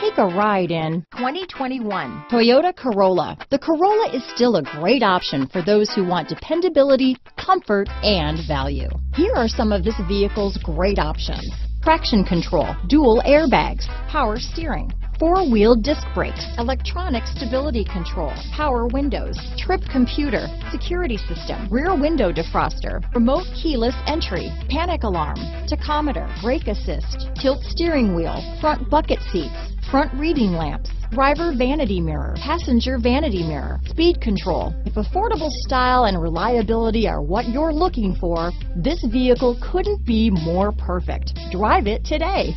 Take a ride in 2021 Toyota Corolla. The Corolla is still a great option for those who want dependability, comfort, and value. Here are some of this vehicle's great options. Traction control, dual airbags, power steering, four-wheel disc brakes, electronic stability control, power windows, trip computer, security system, rear window defroster, remote keyless entry, panic alarm, tachometer, brake assist, tilt steering wheel, front bucket seats, front reading lamps, driver vanity mirror, passenger vanity mirror, speed control. If affordable style and reliability are what you're looking for, this vehicle couldn't be more perfect. Drive it today.